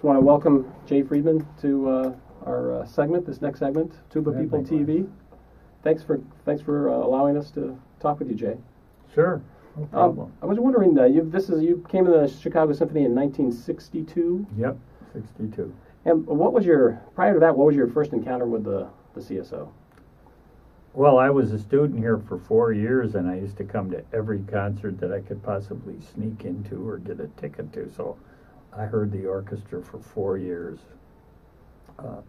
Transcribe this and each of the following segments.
Just want to welcome Jay Friedman to uh, our uh, segment, this next segment, Tuba Yeah, People likewise. TV. Thanks for thanks for uh, allowing us to talk with you, Jay. Sure. No Um, problem. I was wondering, uh, you this is you came to the Chicago Symphony in 1962, Yep. 62. and what was your prior to that? What was your first encounter with the the CSO? Well, I was a student here for four years, and I used to come to every concert that I could possibly sneak into or get a ticket to. So I heard the orchestra for four years, uh,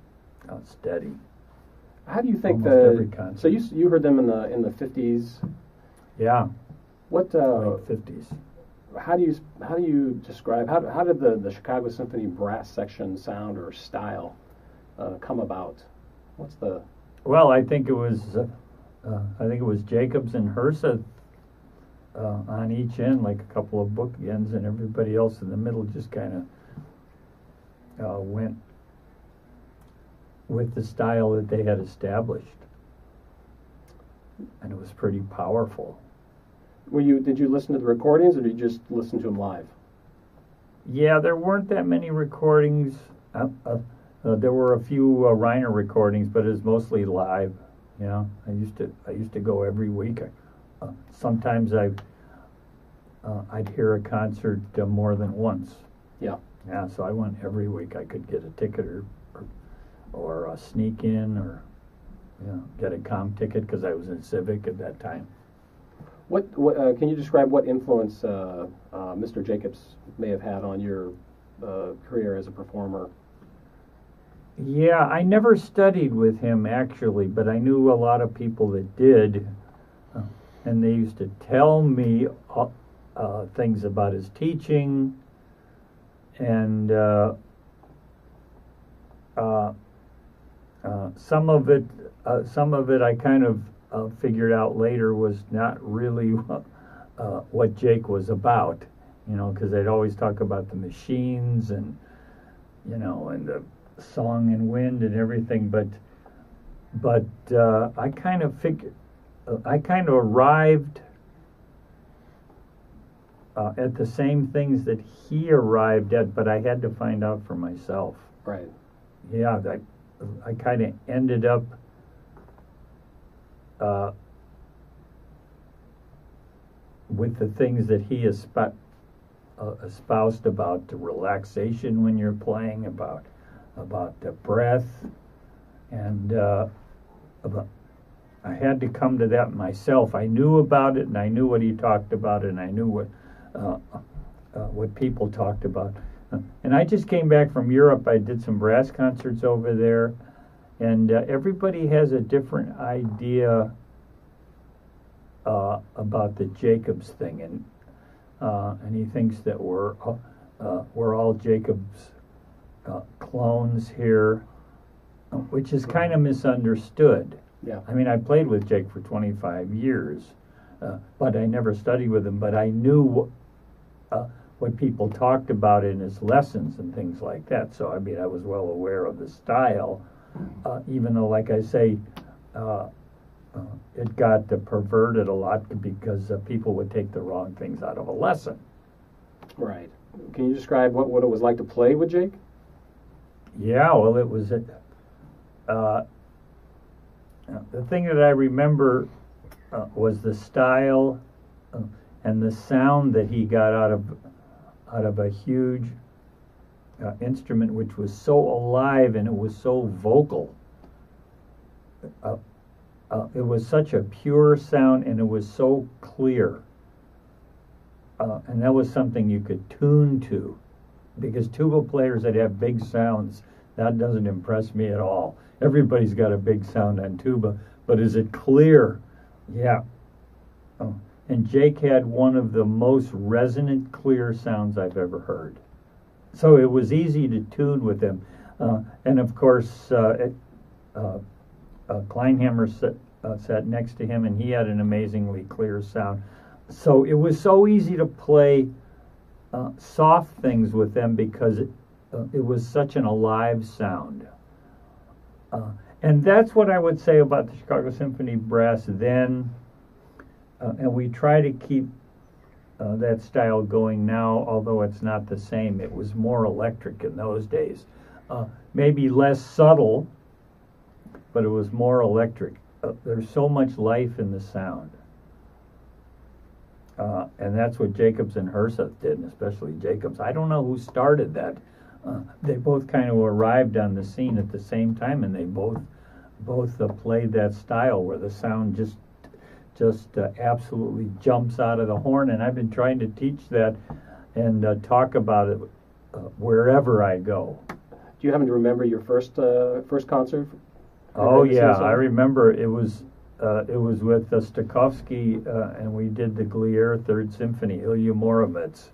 uh, steady. How do you think Almost the so you you heard them in the in the 50s? Yeah, What uh, 50s. how do you how do you describe how how did the the Chicago Symphony brass section sound or style uh, come about? What's the Well, I think it was, uh, uh, I think it was Jacobs and Herseth uh, on each end, like a couple of bookends, and everybody else in the middle just kind of uh, went with the style that they had established, and it was pretty powerful. were you did you listen to the recordings or did you just listen to them live? Yeah, there weren't that many recordings. Uh, uh, uh, there were a few uh, Reiner recordings, but it was mostly live. You know, I used to I used to go every week. I, uh, sometimes I uh, I'd hear a concert uh, more than once. Yeah. Yeah, so I went every week. I could get a ticket or or, or uh, sneak in or you know get a com ticket because I was in Civic at that time. What, what uh, can you describe what influence uh, uh, Mr. Jacobs may have had on your uh, career as a performer? Yeah, I never studied with him actually, but I knew a lot of people that did, and they used to tell me uh, uh, things about his teaching, and uh, uh, uh, some of it, uh, some of it, I kind of figured out later was not really what Jake was about, you know, because they'd always talk about the machines and you know, and the song and wind and everything, but but I kind of figured, I kind of arrived uh, at the same things that he arrived at, but I had to find out for myself. Right. Yeah, I, I kind of ended up uh, with the things that he esp- uh, espoused about the relaxation when you're playing, about about the breath, and uh, about, I had to come to that myself. I knew about it, and I knew what he talked about, and I knew what uh, uh, what people talked about. Uh, And I just came back from Europe. I did some brass concerts over there, and uh, everybody has a different idea uh, about the Jacobs thing, and uh, and he thinks that we're uh, uh, we're all Jacobs uh, clones here, uh, which is kind of misunderstood. Yeah. I mean, I played with Jake for 25 years, uh, but I never studied with him. But I knew uh, what people talked about in his lessons and things like that. So, I mean, I was well aware of the style, uh, even though, like I say, uh, uh, it got uh, perverted a lot because uh, people would take the wrong things out of a lesson. Right. Can you describe what, what it was like to play with Jake? Yeah, well, it was uh, the thing that I remember uh, was the style uh, and the sound that he got out of out of a huge uh, instrument, which was so alive and it was so vocal. Uh, uh, it was such a pure sound and it was so clear. Uh, and that was something you could tune to because tuba players that have big sounds that doesn't impress me at all. Everybody's got a big sound on tuba but is it clear? Yeah. Oh. and jake had one of the most resonant clear sounds i've ever heard. So it was easy to tune with him. Uh, and of course uh, it, uh, uh, kleinhammer sat, uh, sat next to him and he had an amazingly clear sound. So it was so easy to play uh, soft things with them because it, uh, it was such an alive sound. Uh, and that's what I would say about the Chicago Symphony Brass then. Uh, and we try to keep uh, that style going now, although it's not the same. It was more electric in those days. Uh, maybe less subtle, but it was more electric. Uh, there's so much life in the sound. Uh, and that's what Jacobs and Herseth did, and especially Jacobs. I don't know who started that. Uh, they both kind of arrived on the scene at the same time, and they both both uh, played that style where the sound just just uh, absolutely jumps out of the horn. And I've been trying to teach that and uh, talk about it uh, wherever I go. Do you happen to remember your first uh, first concert? Oh yeah, I remember it was uh, it was with uh, Stokowski, uh, and we did the Glier Third Symphony, Ilya Muromets,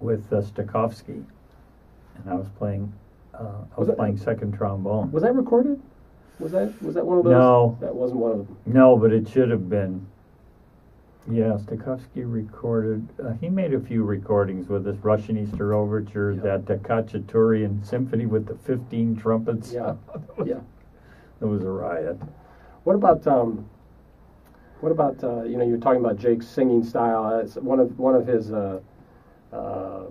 with uh, Stokowski, and I was playing uh, I was, Was that- playing second trombone. Was that recorded? Was that was that one of those? No. that wasn't one of them. No, but it should have been. Yeah, Stokowski recorded. Uh, he made a few recordings with this Russian Easter Overture, Yeah. that uh, Symphony with the 15 trumpets. Yeah, that, was, yeah. that was a riot. What about um, what about uh, you know you were talking about Jake's singing style? It's one of one of his uh, uh,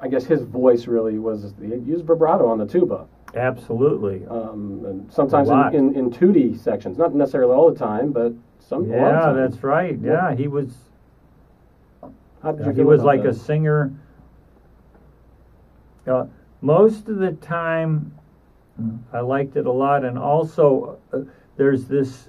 I guess his voice really was he used vibrato on the tuba. Absolutely. Um, and sometimes in, in, in tutti sections, not necessarily all the time, but some. a lot of Yeah, that's right. Yeah, he was. How did you he was like that? a singer. Uh, most of the time, I liked it a lot, and also uh, there's this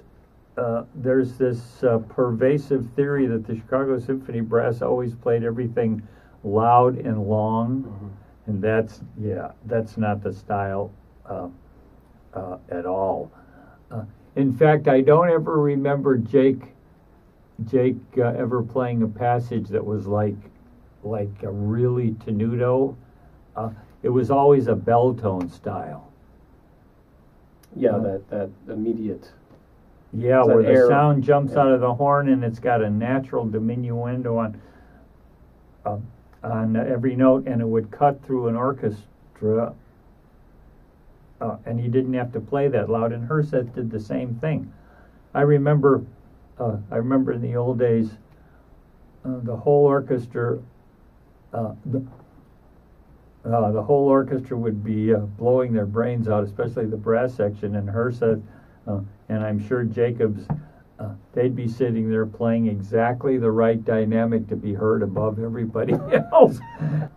uh, there's this uh, pervasive theory that the Chicago Symphony Brass always played everything loud and long, Mhm. and that's yeah, that's not the style uh, uh, at all. Uh, in fact, I don't ever remember Jake Jake uh, ever playing a passage that was like like a really tenuto. Uh, it was always a bell tone style. Yeah, Uh, that that immediate. Yeah, where the air- sound jumps yeah. out of the horn and it's got a natural diminuendo on uh, on every note, and it would cut through an orchestra. Uh, and he didn't have to play that loud. And Herseth did the same thing. I remember, uh, I remember in the old days, uh, the whole orchestra, uh, the, uh, the whole orchestra would be uh, blowing their brains out, especially the brass section. And Herseth, and I'm sure Jacobs, they'd be sitting there playing exactly the right dynamic to be heard above everybody else.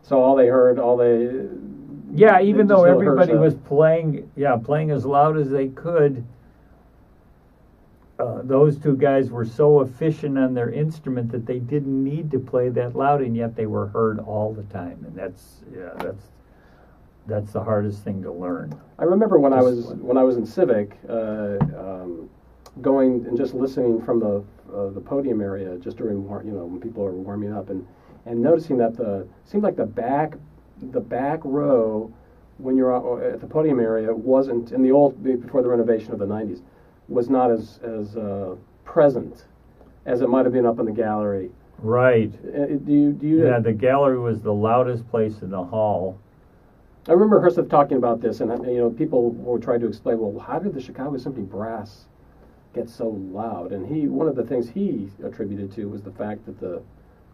So all they heard, all they. Yeah, even though everybody was playing, yeah, playing as loud as they could, uh, those two guys were so efficient on their instrument that they didn't need to play that loud, and yet they were heard all the time. And that's, yeah, that's that's the hardest thing to learn. I remember when I was when I was in Civic, uh, um, going and just listening from the uh, the podium area just during war- you know when people are warming up and and noticing that the seemed like the back the back row when you're at the podium area wasn't in the old before the renovation of the 90s was not as as uh, present as it might have been up in the gallery. Right. Uh, do you do you Yeah, the gallery was the loudest place in the hall. I remember Herseth talking about this, and uh, you know, people were trying to explain, well, how did the Chicago Symphony brass get so loud? And he, one of the things he attributed to was the fact that the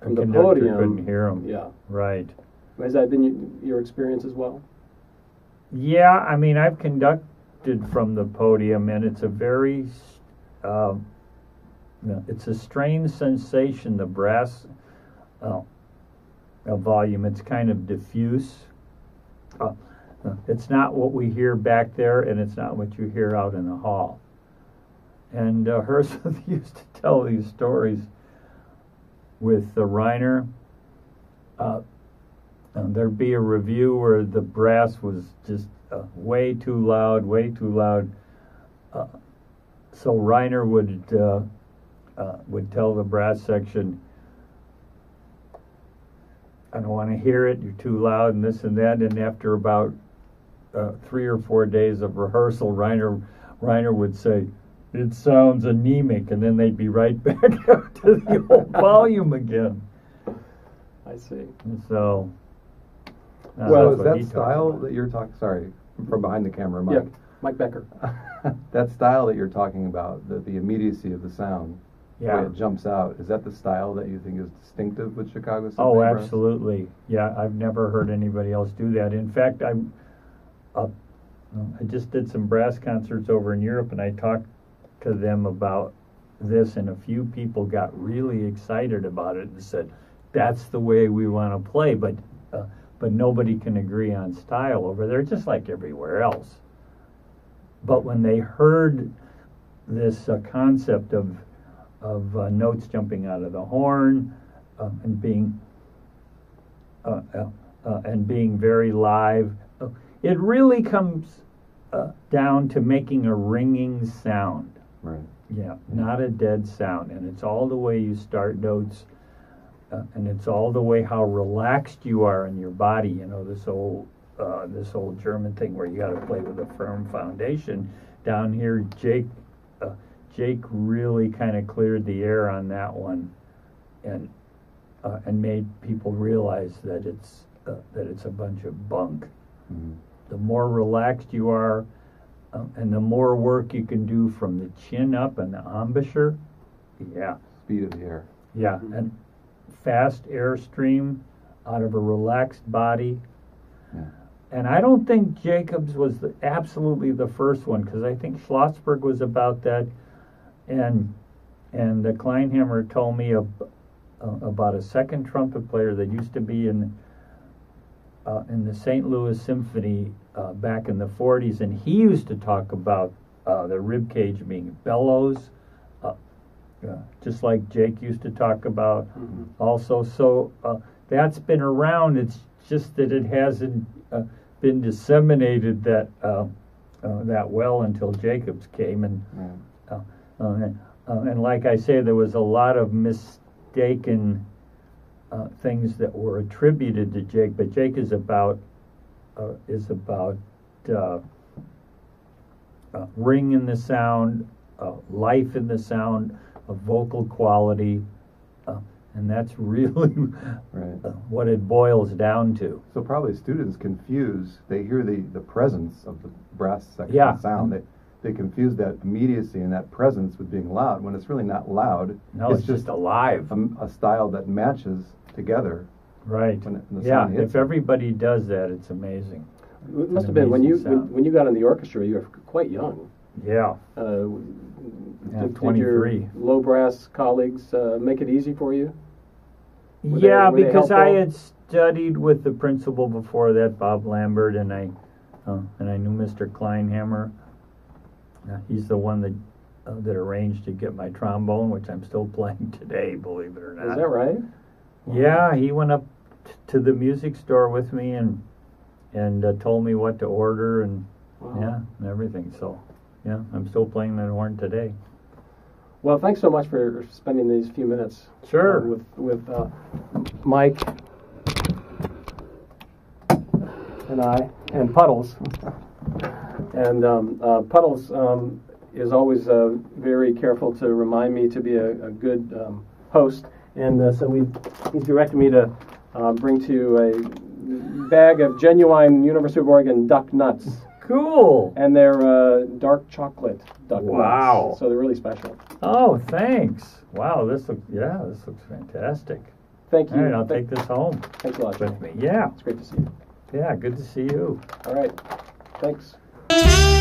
from the, conductor podium, couldn't hear 'em. Yeah, Right. has that been your, experience as well? Yeah, I mean, I've conducted from the podium, and it's a very, no, it's a strange sensation. The brass uh, uh, volume, it's kind of diffuse. Uh, uh, it's not what we hear back there, and it's not what you hear out in the hall. And uh, used to tell these stories with the Reiner. Uh, there'd be a review where the brass was just uh, way too loud, way too loud. Uh, so Reiner would uh, uh, would tell the brass section, "I don't want to hear it. You're too loud, and this and that." And after about uh, three or four days of rehearsal, Reiner Reiner would say, "It sounds anemic," and then they'd be right back up to the old volume again. I see. And so. uh, Well, is that style that you're talking? Sorry, from behind the camera, Yeah, Mike. Mike Becker. that style that you're talking about, the, the immediacy of the sound, way Yeah. it jumps out. Is that the style that you think is distinctive with Chicago Symphony Oh, Brass? absolutely. Yeah, I've never heard anybody else do that. In fact, I, uh, I just did some brass concerts over in Europe, and I talked to them about this, and a few people got really excited about it and said, "That's the way we want to play." But, uh, but nobody can agree on style over there, just like everywhere else. But when they heard this uh, concept of of uh, notes jumping out of the horn uh, and being uh, uh, uh, and being very live. It really comes down to making a ringing sound. Right. Yeah, not a dead sound, and it's all the way you start notes, uh, and it's all the way how relaxed you are in your body. You know this old uh, this old German thing where you got to play with a firm foundation. Down here, Jake uh, Jake really kind of cleared the air on that one, and uh, and made people realize that it's uh, that it's a bunch of bunk. Mhm. The more relaxed you are, and the more work you can do from the chin up and the embouchure, yeah, Speed of the air. yeah, Mhm. and fast airstream out of a relaxed body. Yeah. And I don't think Jacobs was the, absolutely the first one because I think Schlossberg was about that, and and the Kleinhammer told me ab, uh, about a second trumpet player that used to be in uh, in the St. Louis Symphony uh, back in the 40s, and he used to talk about uh, the rib cage being bellows, uh, just like Jake used to talk about Mhm. also. So uh, that's been around. It's just that it hasn't uh, been disseminated that uh, uh, that well until Jacobs came, and uh, and, uh, and like I say, there was a lot of mistaken uh, things that were attributed to Jake. But Jake is about uh, is about uh, uh, ring in the sound, uh, life in the sound, a vocal quality, uh, and that's really Right. what it boils down to. So probably students confuse, they hear the, the presence of the brass section Yeah. sound. They, they confuse that immediacy and that presence with being loud when it's really not loud. No, it's, just alive. a, a style that matches together Right. when, when the Yeah, hits if it. everybody does that, it's amazing. It must have been when you when, when you got in the orchestra. You were quite young. Yeah. Uh, Yeah, did, did 23. your low brass colleagues uh, make it easy for you? Were yeah, they because I had studied with the principal before that, Bob Lambert, and I uh, and I knew Mr. Kleinhammer. Uh, he's the one that uh, that arranged to get my trombone, which I'm still playing today, believe it or not. Is that right? Yeah, he went up t- to the music store with me and and uh, told me what to order and Wow. yeah, and everything. So, yeah, I'm still playing that horn today. Well, thanks so much for spending these few minutes Sure. uh, with with uh, Mike and I and Puddles. and um, uh, Puddles um, is always uh, very careful to remind me to be a, a good um, host, and uh, so we he's directed me to uh, bring to you a bag of genuine University of Oregon duck nuts. Cool. And they're uh, dark chocolate duck nuts. Wow. nuts, so they're really special. Oh, thanks. Wow, this looks yeah, this looks fantastic. Thank you. All right, I'll Thank- take this home Thanks a lot. with me. Yeah, It's great to see you. yeah, good to see you. All right. Thanks.